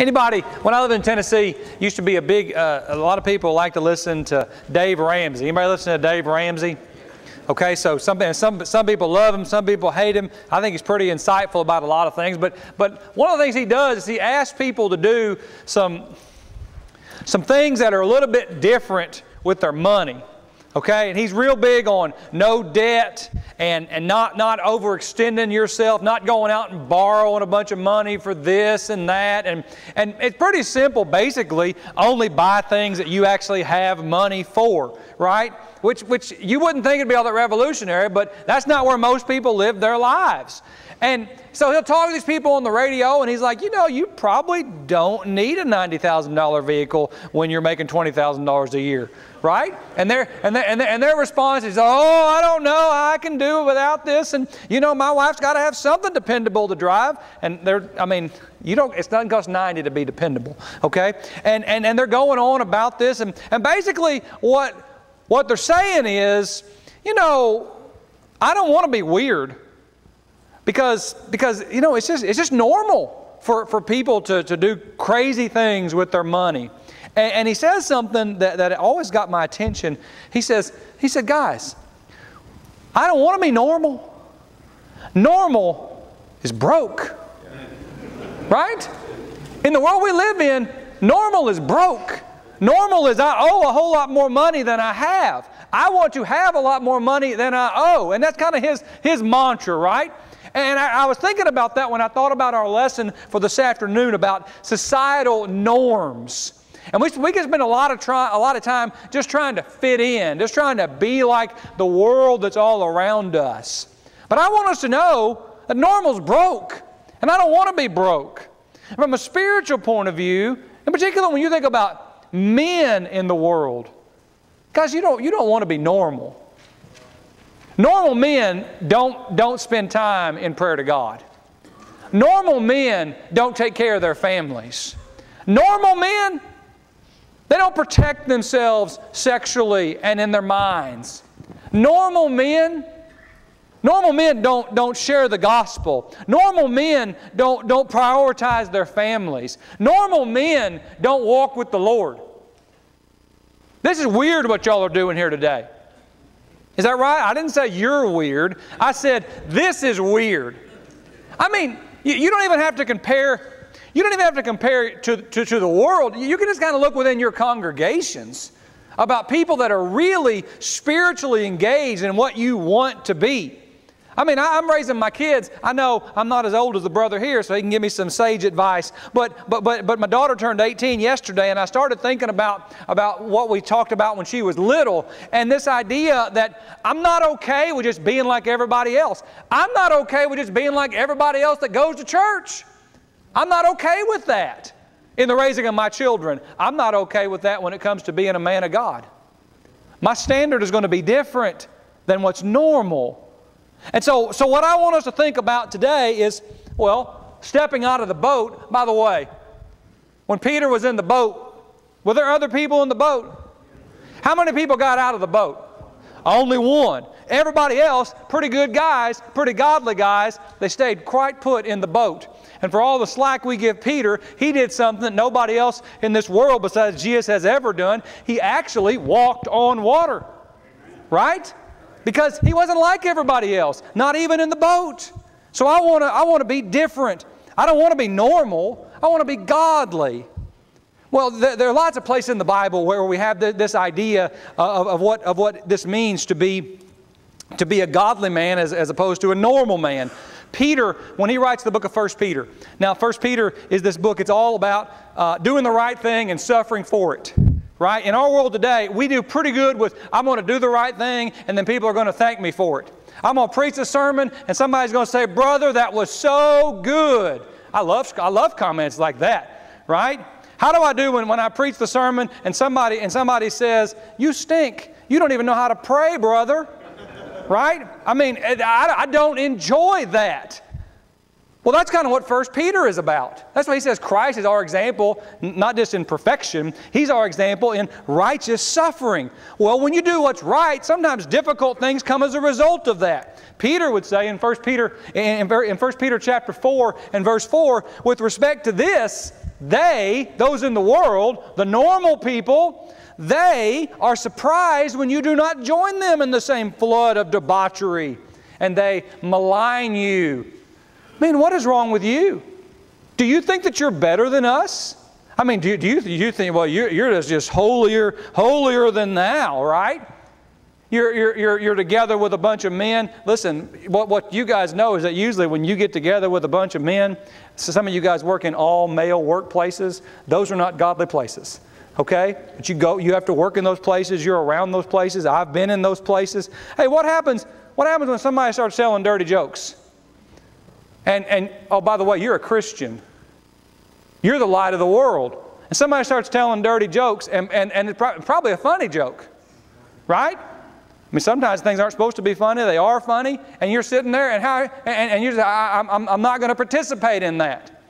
Anybody, when I lived in Tennessee, used to be a big, uh, a lot of people like to listen to Dave Ramsey. Anybody listen to Dave Ramsey? Okay, so some, some, some people love him, some people hate him. I think he's pretty insightful about a lot of things. But, but one of the things he does is he asks people to do some, some things that are a little bit different with their money. Okay, and he's real big on no debt and, and not, not overextending yourself, not going out and borrowing a bunch of money for this and that. And, and it's pretty simple, basically, only buy things that you actually have money for, right? Which, which you wouldn't think it'd be all that revolutionary, but that's not where most people live their lives. And so he'll talk to these people on the radio, and he's like, you know, you probably don't need a $90,000 vehicle when you're making $20,000 a year, right? And their, and, their, and, their, and their response is, oh, I don't know, I can do it without this. And, you know, my wife's got to have something dependable to drive. And they're, I mean, you don't, it doesn't cost 90 to be dependable, okay? And, and, and they're going on about this. And, and basically, what, what they're saying is, you know, I don't want to be weird. Because, because you know, it's just, it's just normal for, for people to, to do crazy things with their money. And, and he says something that, that always got my attention. He says, he said, guys, I don't want to be normal. Normal is broke. Right? In the world we live in, normal is broke. Normal is I owe a whole lot more money than I have. I want to have a lot more money than I owe. And that's kind of his, his mantra, right? And I, I, was thinking about that when I thought about our lesson for this afternoon about societal norms. And we, we can spend a lot, of try, a lot of time just trying to fit in, just trying to be like the world that's all around us. But I want us to know that normal's broke, and I don't want to be broke. From a spiritual point of view, in particular when you think about men in the world, guys, you don't, you don't want to be normal. Normal men don't, don't spend time in prayer to God. Normal men don't take care of their families. Normal men, they don't protect themselves sexually and in their minds. Normal men, normal men don't, don't share the gospel. Normal men don't, don't prioritize their families. Normal men don't walk with the Lord. This is weird what y'all are doing here today. Is that right? I didn't say you're weird. I said this is weird. I mean, you, don't even have to compare. You don't even have to compare to, to, to the world. You can just kind of look within your congregations about people that are really spiritually engaged in what you want to be. I mean, I, am raising my kids. I know I'm not as old as the brother here, so he can give me some sage advice. But, but, but, but my daughter turned 18 yesterday, and I started thinking about, about what we talked about when she was little, and this idea that I'm not okay with just being like everybody else. I'm not okay with just being like everybody else that goes to church. I'm not okay with that in the raising of my children. I'm not okay with that when it comes to being a man of God. My standard is going to be different than what's normal and so, so what I want us to think about today is, well, stepping out of the boat. By the way, when Peter was in the boat, were there other people in the boat? How many people got out of the boat? Only one. Everybody else, pretty good guys, pretty godly guys, they stayed quite put in the boat. And for all the slack we give Peter, he did something that nobody else in this world besides Jesus has ever done. He actually walked on water. Right? Because he wasn't like everybody else, not even in the boat. So I want to I want to be different. I don't want to be normal. I want to be godly. Well, there are lots of places in the Bible where we have this idea of, of, what, of what this means to be, to be a godly man as, as opposed to a normal man. Peter, when he writes the book of 1 Peter, now 1 Peter is this book, it's all about uh, doing the right thing and suffering for it right? In our world today, we do pretty good with, I'm going to do the right thing, and then people are going to thank me for it. I'm going to preach a sermon, and somebody's going to say, Brother, that was so good. I love, I love comments like that, right? How do I do when, when I preach the sermon and somebody, and somebody says, You stink. You don't even know how to pray, brother. right? I mean, I, I don't enjoy that. Well, that's kind of what 1 Peter is about. That's why he says Christ is our example, not just in perfection, he's our example in righteous suffering. Well, when you do what's right, sometimes difficult things come as a result of that. Peter would say in 1 Peter, in 1 Peter chapter 4 and verse 4, with respect to this, they, those in the world, the normal people, they are surprised when you do not join them in the same flood of debauchery and they malign you Man, what is wrong with you? Do you think that you're better than us? I mean, do, do, you, do you think, well, you're, you're just holier, holier than thou, right? You're, you're, you're, you're together with a bunch of men. Listen, what, what you guys know is that usually when you get together with a bunch of men, so some of you guys work in all male workplaces, those are not godly places. Okay? But you go, you have to work in those places, you're around those places. I've been in those places. Hey, what happens? What happens when somebody starts telling dirty jokes? And, and oh, by the way, you're a Christian. You're the light of the world. And somebody starts telling dirty jokes, and, and, and it's probably a funny joke, right? I mean, sometimes things aren't supposed to be funny, they are funny, and you're sitting there, and, how, and, and you're just, I, I'm, I'm not going to participate in that.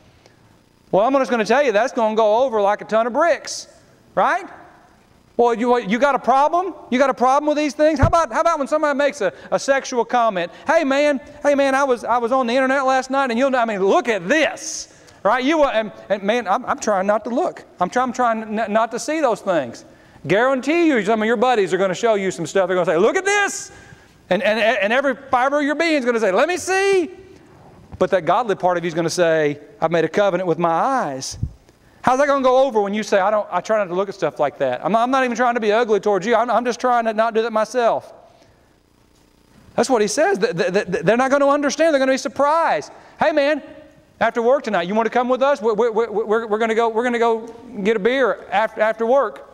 Well, I'm just going to tell you that's going to go over like a ton of bricks, right? Well, you, you got a problem? You got a problem with these things? How about, how about when somebody makes a, a sexual comment? Hey, man, hey, man, I was, I was on the internet last night and you'll, I mean, look at this, right? You, uh, and, and man, I'm, I'm trying not to look. I'm, try, I'm trying not to see those things. Guarantee you, some of your buddies are going to show you some stuff. They're going to say, look at this. And, and, and every fiber of your being is going to say, let me see. But that godly part of you is going to say, I've made a covenant with my eyes. How's that going to go over when you say, I, don't, I try not to look at stuff like that? I'm not, I'm not even trying to be ugly towards you. I'm, I'm, just trying to not do that myself. That's what he says. They're not going to understand. They're going to be surprised. Hey, man, after work tonight, you want to come with us? We're, we're, we're, we're going to go, we're going to go get a beer after, after work.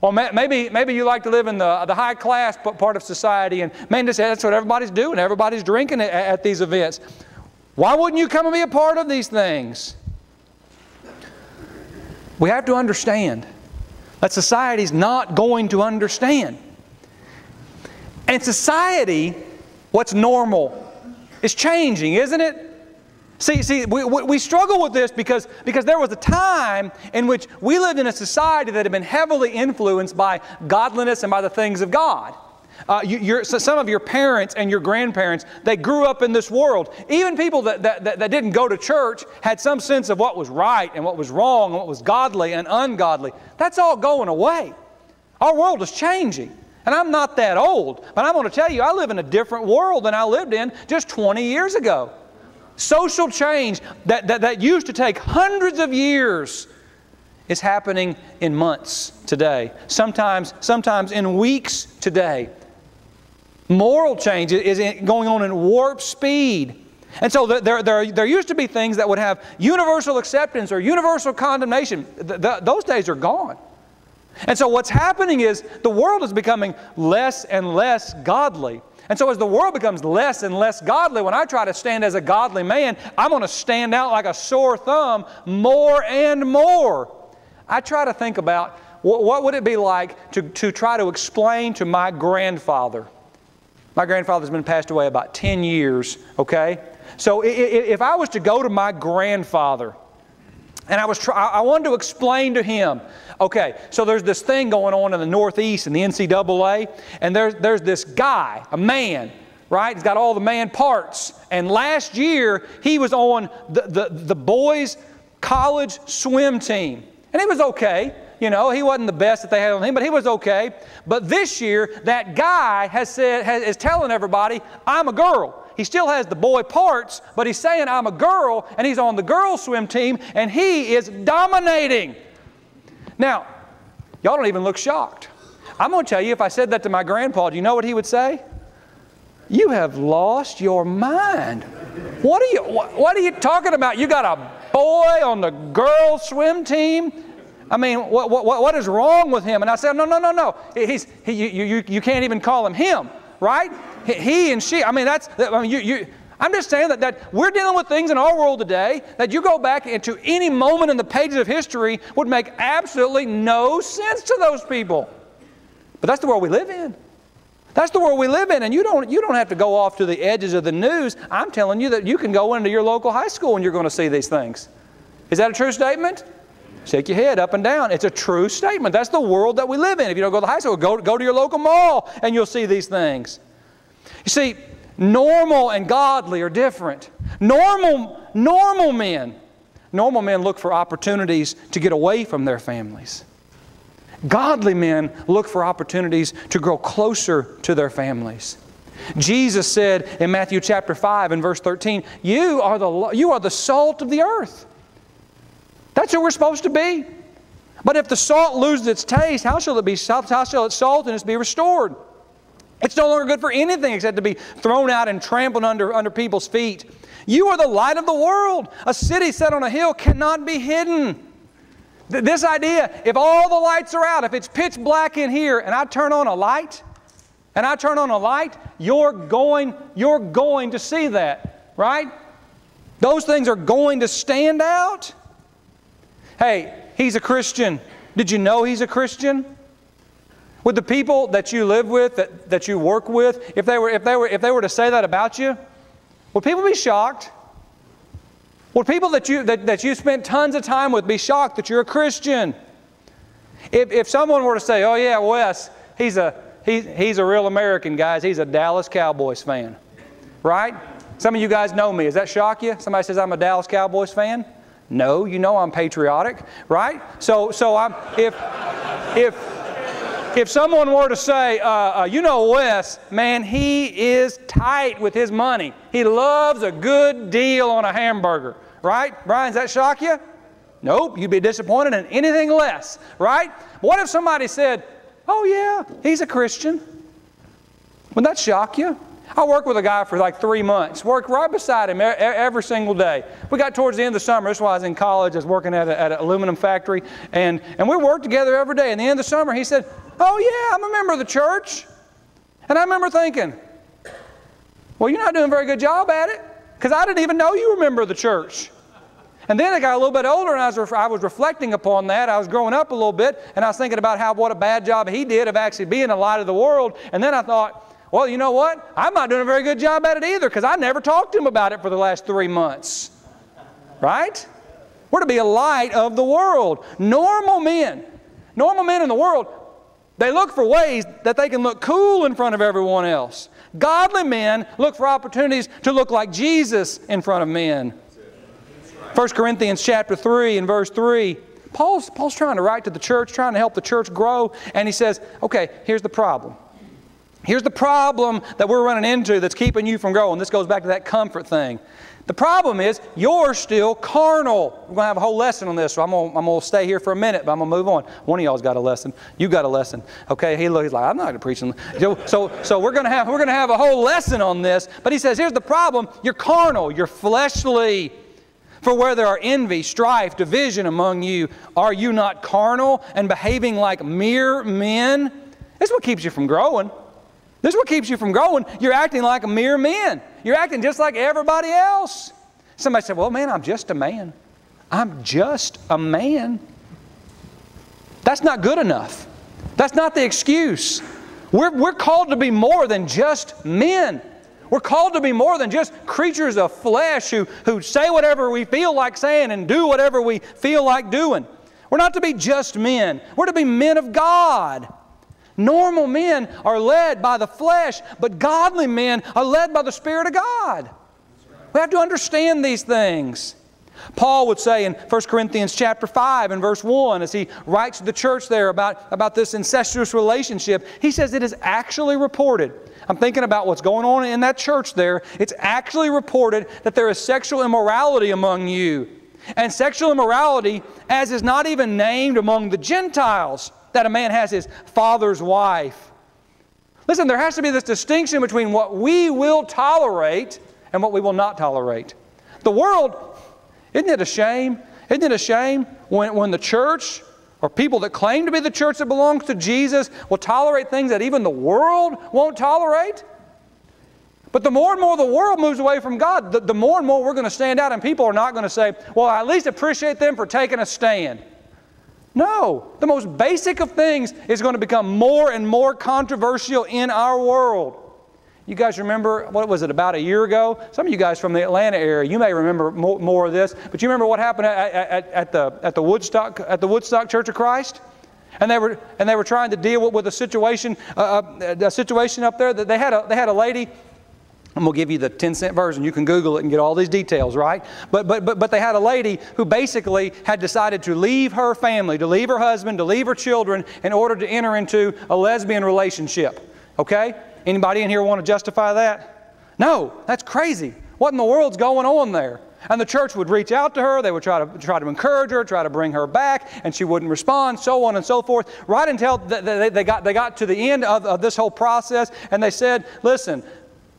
Or maybe, maybe you like to live in the, the high class part of society, and man, that's what everybody's doing. Everybody's drinking at, at these events. Why wouldn't you come and be a part of these things? We have to understand that society's not going to understand. And society, what's normal, is changing, isn't it? See, see, we, we struggle with this because, because there was a time in which we lived in a society that had been heavily influenced by godliness and by the things of God. Uh, you, so some of your parents and your grandparents, they grew up in this world. Even people that, that, that, that, didn't go to church had some sense of what was right and what was wrong and what was godly and ungodly. That's all going away. Our world is changing. And I'm not that old, but I'm going to tell you, I live in a different world than I lived in just 20 years ago. Social change that, that, that used to take hundreds of years is happening in months today, sometimes, sometimes in weeks today. Moral change is going on in warp speed. And so there, there, there used to be things that would have universal acceptance or universal condemnation. The, the, those days are gone. And so what's happening is the world is becoming less and less godly. And so as the world becomes less and less godly, when I try to stand as a godly man, I'm going to stand out like a sore thumb more and more. I try to think about what, what would it be like to, to try to explain to my grandfather my grandfather's been passed away about 10 years, okay? So if I was to go to my grandfather and I was try, I wanted to explain to him, okay, so there's this thing going on in the Northeast in the NCAA, and there's, there's this guy, a man, right? He's got all the man parts. And last year, he was on the, the, the boys' college swim team. And it was okay. You know, he wasn't the best that they had on him, but he was okay. But this year, that guy has said, has, is telling everybody, I'm a girl. He still has the boy parts, but he's saying, I'm a girl, and he's on the girls' swim team, and he is dominating. Now, y'all don't even look shocked. I'm going to tell you, if I said that to my grandpa, do you know what he would say? You have lost your mind. What are you, what, what are you talking about? You got a boy on the girls' swim team I mean, what, what, what is wrong with him? And I said, no, no, no, no. He's, he, you, you, you can't even call him him, right? He and she, I mean, that's, I mean, you, you, I'm just saying that, that we're dealing with things in our world today that you go back into any moment in the pages of history would make absolutely no sense to those people. But that's the world we live in. That's the world we live in, and you don't, you don't have to go off to the edges of the news. I'm telling you that you can go into your local high school and you're going to see these things. Is that a true statement? Shake your head up and down. It's a true statement. That's the world that we live in. If you don't go to the high school, go, go to your local mall and you'll see these things. You see, normal and godly are different. Normal, normal men, normal men look for opportunities to get away from their families. Godly men look for opportunities to grow closer to their families. Jesus said in Matthew chapter 5 and verse 13, You are the, you are the salt of the earth. That's who we're supposed to be. But if the salt loses its taste, how shall it be how shall it salt and it be restored? It's no longer good for anything except to be thrown out and trampled under, under people's feet. You are the light of the world. A city set on a hill cannot be hidden. This idea, if all the lights are out, if it's pitch black in here and I turn on a light, and I turn on a light, you're going, you're going to see that, right? Those things are going to stand out. Hey, he's a Christian. Did you know he's a Christian? Would the people that you live with, that, that you work with, if they, were, if, they were, if they were to say that about you, would people be shocked? Would people that you, that, that you spent tons of time with be shocked that you're a Christian? If, if someone were to say, oh yeah, Wes, he's a, he, he's a real American, guys. He's a Dallas Cowboys fan, right? Some of you guys know me. Does that shock you? Somebody says I'm a Dallas Cowboys fan? No, you know I'm patriotic, right? So, so I'm, if, if, if someone were to say, uh, uh, you know Wes, man, he is tight with his money. He loves a good deal on a hamburger right? Brian, does that shock you? Nope, you'd be disappointed in anything less, right? What if somebody said, oh yeah, he's a Christian? Would that shock you? I worked with a guy for like three months, worked right beside him every single day. We got towards the end of the summer, this was I was in college, I was working at, a, at an aluminum factory, and, and we worked together every day. And the end of the summer, he said, oh yeah, I'm a member of the church. And I remember thinking, well, you're not doing a very good job at it, because I didn't even know you were a member of the church. And then I got a little bit older and I was, I was reflecting upon that. I was growing up a little bit and I was thinking about how what a bad job he did of actually being a light of the world. And then I thought, well, you know what? I'm not doing a very good job at it either because I never talked to him about it for the last three months. Right? We're to be a light of the world. Normal men, normal men in the world, they look for ways that they can look cool in front of everyone else. Godly men look for opportunities to look like Jesus in front of men. 1 Corinthians chapter 3 and verse 3, Paul's, Paul's trying to write to the church, trying to help the church grow, and he says, okay, here's the problem. Here's the problem that we're running into that's keeping you from growing. This goes back to that comfort thing. The problem is you're still carnal. We're going to have a whole lesson on this, so I'm going, I'm to stay here for a minute, but I'm going to move on. One of y'all's got a lesson. You got a lesson. Okay, he, he's like, I'm not going to preach so, so, so we're going to have we're going to have a whole lesson on this. But he says, here's the problem: you're carnal, you're fleshly. For where there are envy, strife, division among you, are you not carnal and behaving like mere men? This is what keeps you from growing. This is what keeps you from growing. You're acting like a mere man. You're acting just like everybody else. Somebody said, Well, man, I'm just a man. I'm just a man. That's not good enough. That's not the excuse. We're, we're called to be more than just men. We're called to be more than just creatures of flesh who, who say whatever we feel like saying and do whatever we feel like doing. We're not to be just men, we're to be men of God. Normal men are led by the flesh, but godly men are led by the Spirit of God. We have to understand these things. Paul would say in 1 Corinthians chapter 5 and verse 1, as he writes to the church there about, about this incestuous relationship, he says it is actually reported I'm thinking about what's going on in that church there. It's actually reported that there is sexual immorality among you. And sexual immorality, as is not even named among the Gentiles, that a man has his father's wife. Listen, there has to be this distinction between what we will tolerate and what we will not tolerate. The world, isn't it a shame? Isn't it a shame when, when the church or people that claim to be the church that belongs to Jesus will tolerate things that even the world won't tolerate. But the more and more the world moves away from God, the, the more and more we're going to stand out, and people are not going to say, Well, I at least appreciate them for taking a stand. No. The most basic of things is going to become more and more controversial in our world. You guys remember, what was it, about a year ago? Some of you guys from the Atlanta area, you may remember more, more of this, but you remember what happened at, at, at, the, at, the Woodstock, at the Woodstock Church of Christ? And they were, and they were trying to deal with, with a situation, uh, uh a situation up there that they had a, they had a lady I'm going to give you the 10 cent version. You can Google it and get all these details, right? But, but, but, but they had a lady who basically had decided to leave her family, to leave her husband, to leave her children in order to enter into a lesbian relationship. Okay? Anybody in here want to justify that? No, that's crazy. What in the world's going on there? And the church would reach out to her, they would try to, try to encourage her, try to bring her back, and she wouldn't respond, so on and so forth. Right until they, they, got, they got to the end of, of this whole process, and they said, Listen,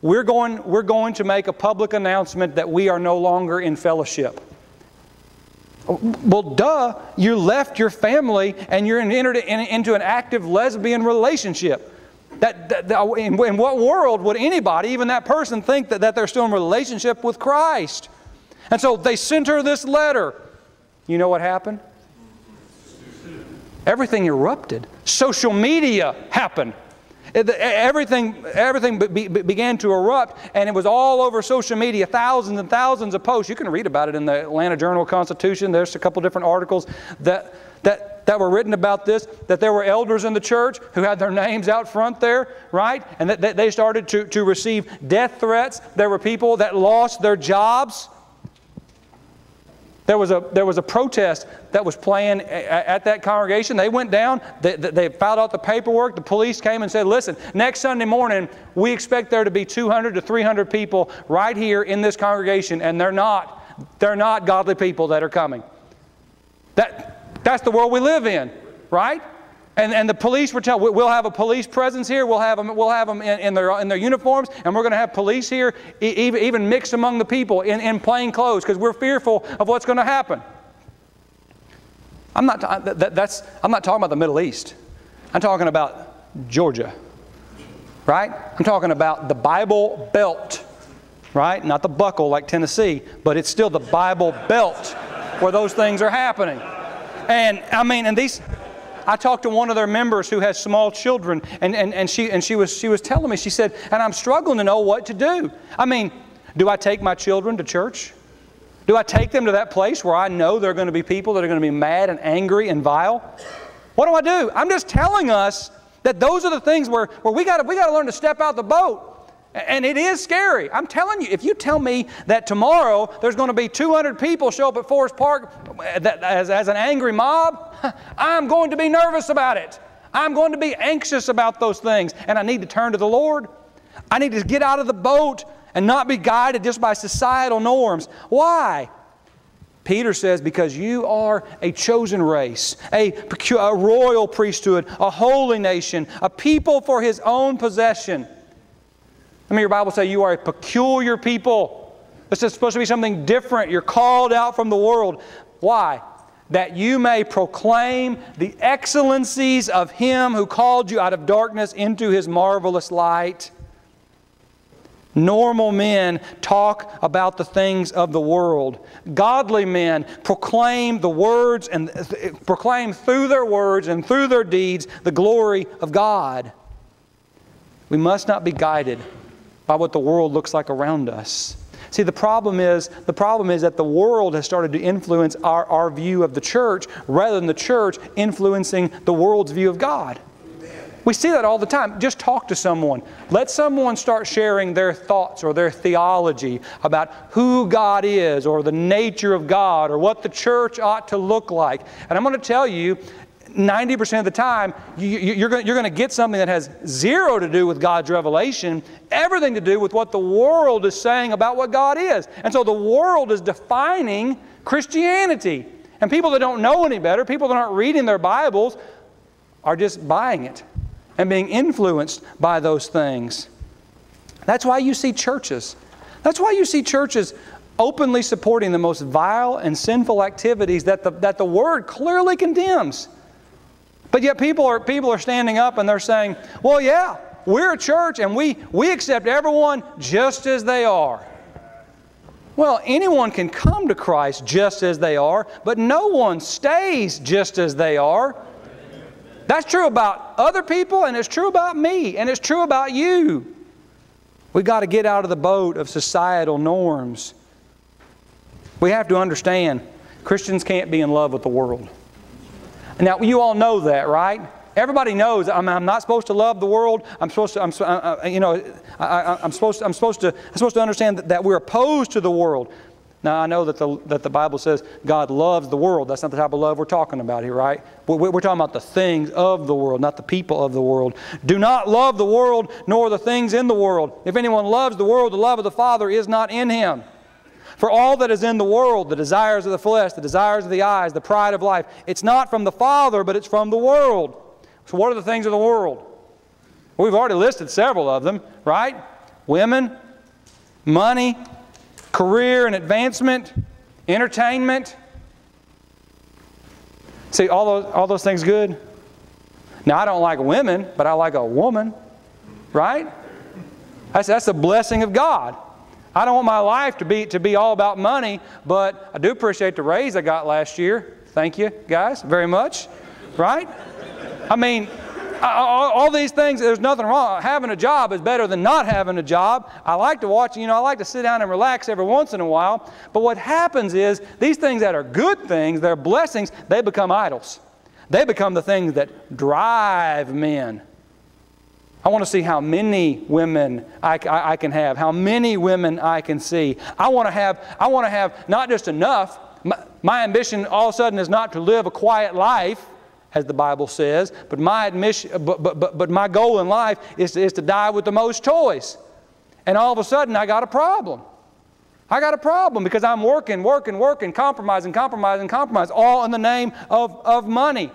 we're going, we're going to make a public announcement that we are no longer in fellowship. Well, duh, you left your family and you're entered into an active lesbian relationship. That, that, that in, in, what world would anybody, even that person, think that, that they're still in relationship with Christ? And so they sent her this letter. You know what happened? Everything erupted. Social media happened. Everything, everything be, began to erupt, and it was all over social media, thousands and thousands of posts. You can read about it in the Atlanta Journal Constitution. There's a couple different articles that, that, that were written about this, that there were elders in the church who had their names out front there, right? And that, they started to, to receive death threats. There were people that lost their jobs there was, a, there was a protest that was playing at that congregation. They went down, they, they filed out the paperwork. The police came and said, Listen, next Sunday morning, we expect there to be 200 to 300 people right here in this congregation, and they're not. They're not godly people that are coming. That, that's the world we live in, right? And, and the police were telling, we'll have a police presence here, we'll have them, we'll have them in, in their, in their uniforms, and we're going to have police here, even, even mixed among the people in, in plain clothes, because we're fearful of what's going to happen. I'm not, that, that's, I'm not talking about the Middle East. I'm talking about Georgia, right? I'm talking about the Bible Belt, right? Not the buckle like Tennessee, but it's still the Bible Belt where those things are happening. And I mean, and these, I talked to one of their members who has small children, and, and, and, she, and she, was, she was telling me, she said, and I'm struggling to know what to do. I mean, do I take my children to church? Do I take them to that place where I know there are going to be people that are going to be mad and angry and vile? What do I do? I'm just telling us that those are the things where, where we got we got to learn to step out the boat. And it is scary. I'm telling you, if you tell me that tomorrow there's going to be 200 people show up at Forest Park uh, as, as an angry mob, I'm going to be nervous about it. I'm going to be anxious about those things. And I need to turn to the Lord. I need to get out of the boat and not be guided just by societal norms. Why? Peter says, because you are a chosen race, a, a royal priesthood, a holy nation, a people for his own possession I mean, your Bible say you are a peculiar people. This is supposed to be something different. You're called out from the world. Why? That you may proclaim the excellencies of Him who called you out of darkness into His marvelous light. Normal men talk about the things of the world. Godly men proclaim the words and proclaim through their words and through their deeds the glory of God. We must not be guided by what the world looks like around us. See, the problem is the problem is that the world has started to influence our, our view of the church rather than the church influencing the world's view of God. We see that all the time. Just talk to someone. Let someone start sharing their thoughts or their theology about who God is or the nature of God or what the church ought to look like. And I'm going to tell you, 90% of the time, you, are going, to get something that has zero to do with God's revelation, everything to do with what the world is saying about what God is. And so the world is defining Christianity. And people that don't know any better, people that aren't reading their Bibles, are just buying it and being influenced by those things. That's why you see churches. That's why you see churches openly supporting the most vile and sinful activities that the, that the Word clearly condemns. But yet people are, people are standing up and they're saying, well, yeah, we're a church and we, we accept everyone just as they are. Well, anyone can come to Christ just as they are, but no one stays just as they are. That's true about other people, and it's true about me, and it's true about you. We got to get out of the boat of societal norms. We have to understand Christians can't be in love with the world. Now, you all know that, right? Everybody knows I'm, I'm, not supposed to love the world. I'm supposed to, I'm, uh, uh, you know, I, am supposed, to, I'm supposed to, I'm supposed to understand that, that we're opposed to the world. Now, I know that the, that the Bible says God loves the world. That's not the type of love we're talking about here, right? We're, we're talking about the things of the world, not the people of the world. Do not love the world nor the things in the world. If anyone loves the world, the love of the Father is not in him. For all that is in the world, the desires of the flesh, the desires of the eyes, the pride of life, it's not from the Father, but it's from the world. So, what are the things of the world? Well, we've already listed several of them, right? Women, money, career and advancement, entertainment. See, all those, all those things good? Now, I don't like women, but I like a woman, right? That's, that's the blessing of God. I don't want my life to be, to be all about money, but I do appreciate the raise I got last year. Thank you, guys, very much, right? I mean, all, all, these things, there's nothing wrong. Having a job is better than not having a job. I like to watch, you know, I like to sit down and relax every once in a while. But what happens is these things that are good things, they're blessings, they become idols. They become the things that drive men. I want to see how many women I, I, I, can have, how many women I can see. I want to have, I want to have not just enough. My, my ambition all of a sudden is not to live a quiet life as the Bible says. But my, admission, but, but, but, but my goal in life is to, is to die with the most toys. And all of a sudden, I got a problem. I got a problem because I'm working, working, working, compromising, compromising, compromising, all in the name of, of money.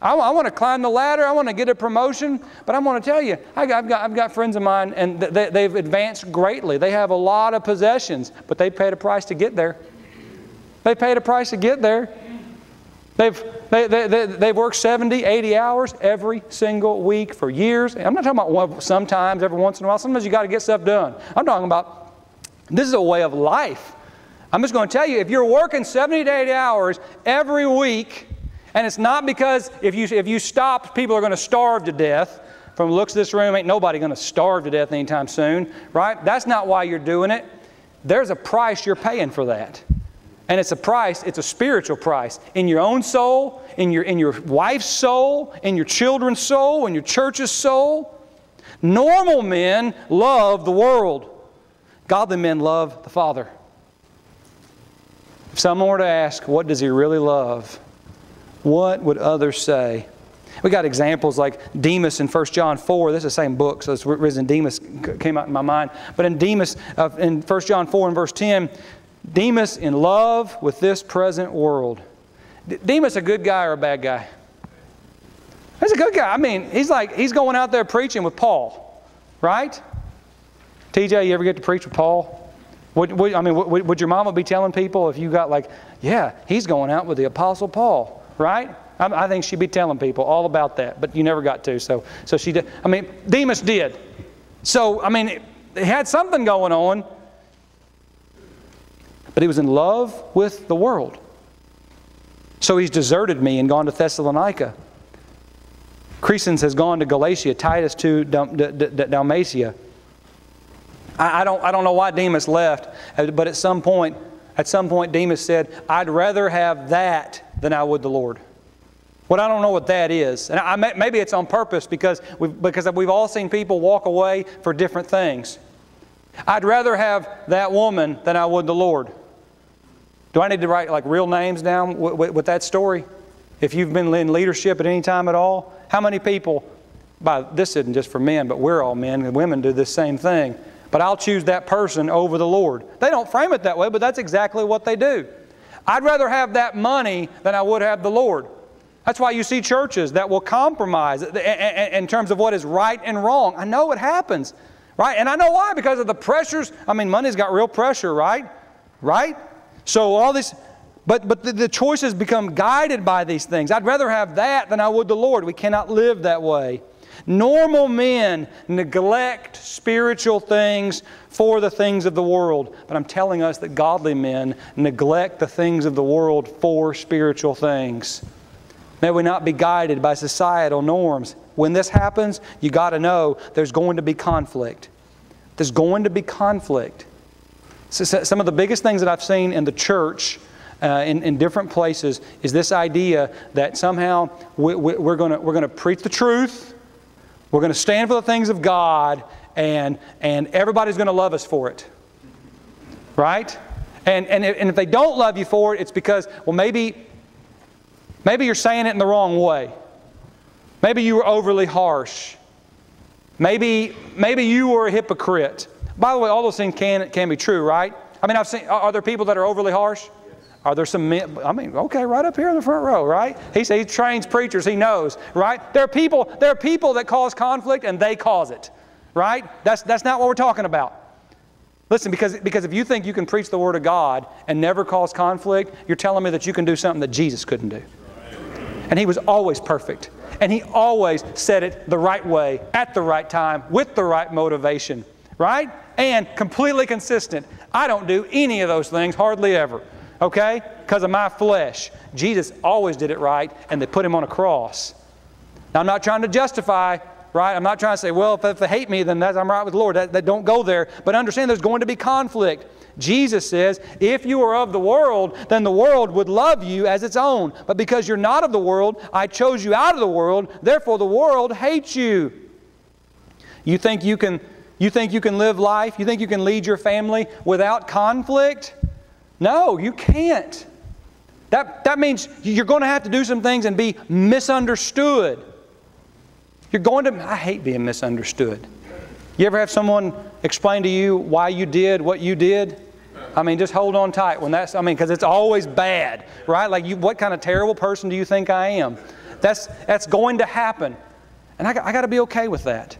I, I want to climb the ladder. I want to get a promotion. But I want to tell you, I have got, I've got friends of mine, and they, they've advanced greatly. They have a lot of possessions, but they paid a price to get there. They paid a price to get there. They've, they, they, they, they've worked 70, 80 hours every single week for years. I'm not talking about sometimes, every once in a while. Sometimes you got to get stuff done. I'm talking about this is a way of life. I'm just going to tell you if you're working 70 to 80 hours every week, and it's not because if you, if you stop, people are going to starve to death. From the looks of this room, ain't nobody going to starve to death anytime soon, right? That's not why you're doing it. There's a price you're paying for that. And it's a price, it's a spiritual price. In your own soul, in your, in your wife's soul, in your children's soul, in your church's soul. Normal men love the world. Godly men love the Father. If someone were to ask, what does he really love? What would others say? We got examples like Demas in 1 John 4. This is the same book, so it's risen Demas came out in my mind. But in Demas, uh, in 1 John 4 and verse 10, Demas in love with this present world. D- Demas a good guy or a bad guy? He's a good guy. I mean, he's like, he's going out there preaching with Paul, right? TJ, you ever get to preach with Paul? Would, would, I mean, would, would, your mama be telling people if you got like, yeah, he's going out with the Apostle Paul, right? I, I think she'd be telling people all about that, but you never got to. So, so she did. I mean, Demas did. So, I mean, it had something going on, but he was in love with the world. So he's deserted me and gone to Thessalonica. Crescens has gone to Galatia, Titus to Dalmatia. I don't, I don't know why Demas left, uh, but at some point, at some point, Demas said, I'd rather have that than I would the Lord. Well, I don't know what that is. And I, maybe it's on purpose because we've, because we've all seen people walk away for different things. I'd rather have that woman than I would the Lord. Do I need to write like real names down with, with, with that story? If you've been in leadership at any time at all, how many people, by this isn't just for men, but we're all men, and women do this same thing. But I'll choose that person over the Lord. They don't frame it that way, but that's exactly what they do. I'd rather have that money than I would have the Lord. That's why you see churches that will compromise in terms of what is right and wrong. I know it happens, right? And I know why, because of the pressures. I mean, money's got real pressure, right? Right? So all this, but, but the, the choices become guided by these things. I'd rather have that than I would the Lord. We cannot live that way. Normal men neglect spiritual things for the things of the world. But I'm telling us that godly men neglect the things of the world for spiritual things. May we not be guided by societal norms. When this happens, you got to know there's going to be conflict. There's going to be conflict. So some of the biggest things that I've seen in the church uh, in, in, different places is this idea that somehow we, we're going we're to preach the truth, we're going to stand for the things of God, and, and everybody's going to love us for it. Right? And, and, and if they don't love you for it, it's because, well, maybe, maybe you're saying it in the wrong way. Maybe you were overly harsh. Maybe, maybe you were a hypocrite. By the way, all those things can, can be true, right? I mean, I've seen, are there people that are overly harsh? Are there some men? I mean, okay, right up here in the front row, right? He, he trains preachers, he knows, right? There are people, there are people that cause conflict and they cause it right? That's, that's not what we're talking about. Listen, because, because if you think you can preach the Word of God and never cause conflict, you're telling me that you can do something that Jesus couldn't do. And He was always perfect. And He always said it the right way, at the right time, with the right motivation, right? And completely consistent. I don't do any of those things, hardly ever, okay? Because of my flesh. Jesus always did it right, and they put Him on a cross. Now, I'm not trying to justify right? I'm not trying to say, well, if, if they hate me, then I'm right with the Lord. That, that don't go there. But understand there's going to be conflict. Jesus says, if you are of the world, then the world would love you as its own. But because you're not of the world, I chose you out of the world, therefore the world hates you. You think you can, you think you can live life? You think you can lead your family without conflict? No, you can't. That, that means you're going to have to do some things and be misunderstood. You're going to, I hate being misunderstood. You ever have someone explain to you why you did what you did? I mean, just hold on tight when that's, I mean, because it's always bad, right? Like, you, what kind of terrible person do you think I am? That's, that's going to happen. And I, I got to be okay with that,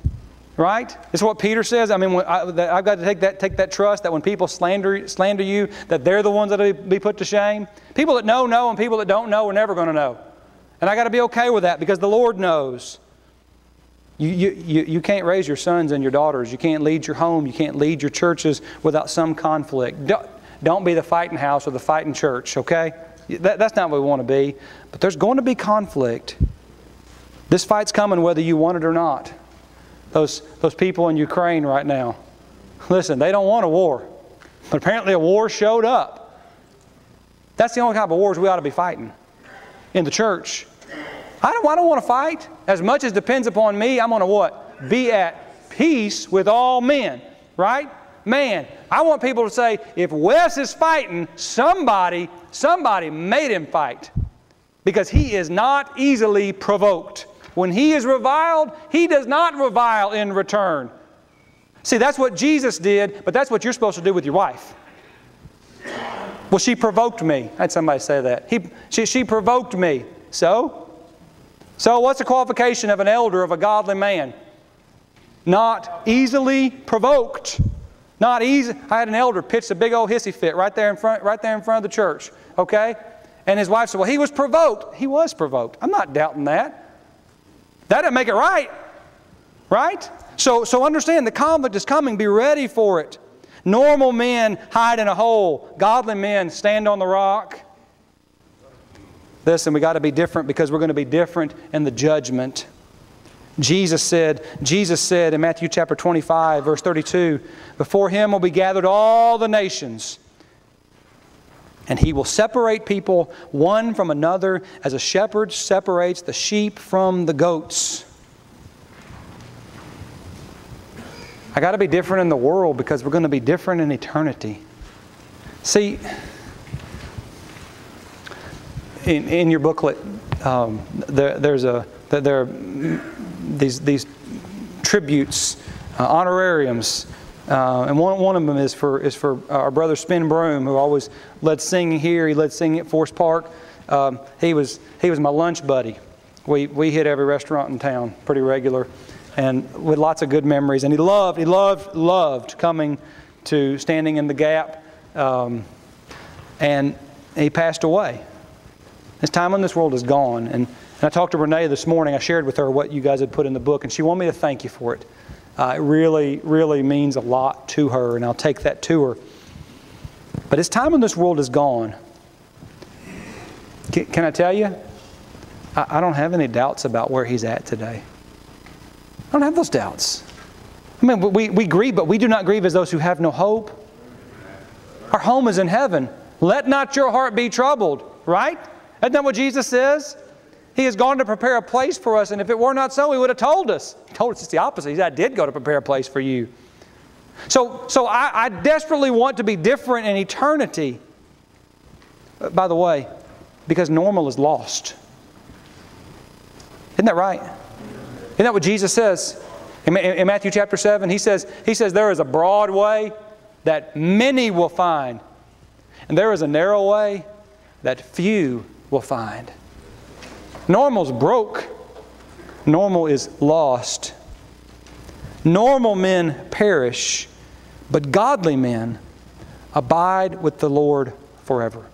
right? It's what Peter says. I mean, I, have got to take that, take that trust that when people slander, slander you, that they're the ones that will be put to shame. People that know, know, and people that don't know are never going to know. And I got to be okay with that because the Lord knows. You, you, you, can't raise your sons and your daughters. You can't lead your home. You can't lead your churches without some conflict. Don't, don't be the fighting house or the fighting church, okay? That, that's not what we want to be. But there's going to be conflict. This fight's coming whether you want it or not. Those, those people in Ukraine right now, listen, they don't want a war. But apparently a war showed up. That's the only kind of wars we ought to be fighting in the church. I don't, I don't want to fight. As much as depends upon me, I'm going to what? Be at peace with all men, right? Man, I want people to say, if Wes is fighting, somebody, somebody made him fight. Because he is not easily provoked. When he is reviled, he does not revile in return. See, that's what Jesus did, but that's what you're supposed to do with your wife. Well, she provoked me. I had somebody say that. He, she, she provoked me. So? So, what's the qualification of an elder, of a godly man? Not easily provoked. Not easy. I had an elder pitch a big old hissy fit right there in front, right there in front of the church. Okay? And his wife said, Well, he was provoked. He was provoked. I'm not doubting that. That didn't make it right. Right? So, so understand the conflict is coming. Be ready for it. Normal men hide in a hole. Godly men stand on the rock. Listen, we got to be different because we're going to be different in the judgment. Jesus said, Jesus said in Matthew chapter 25, verse 32, before him will be gathered all the nations, and he will separate people one from another as a shepherd separates the sheep from the goats. I got to be different in the world because we're going to be different in eternity. See, in, in your booklet, um, there, there's a there are these these tributes, uh, honorariums, uh, and one, one of them is for is for our brother Spin Broom, who always led singing here. He led singing at Forest Park. Um, he was he was my lunch buddy. We we hit every restaurant in town pretty regular, and with lots of good memories. And he loved he loved loved coming to standing in the gap, um, and he passed away. His time in this world is gone. And, And I talked to Renee this morning. I shared with her what you guys had put in the book, and she wanted me to thank you for it. Uh, it really, really means a lot to her, and I'll take that to her. But his time in this world is gone. Can, can I tell you? I, I don't have any doubts about where he's at today. I don't have those doubts. I mean, we, we grieve, but we do not grieve as those who have no hope. Our home is in heaven. Let not your heart be troubled, right? Isn't that what Jesus says? He has gone to prepare a place for us, and if it were not so, He would have told us. He told us it's the opposite. He said, I did go to prepare a place for you. So, so I, I desperately want to be different in eternity. Uh, by the way, because normal is lost. Isn't that right? Isn't that what Jesus says? In, in Matthew chapter 7, he says, he says, There is a broad way that many will find, and there is a narrow way that few will find. Normal's broke, normal is lost. Normal men perish, but godly men abide with the Lord forever.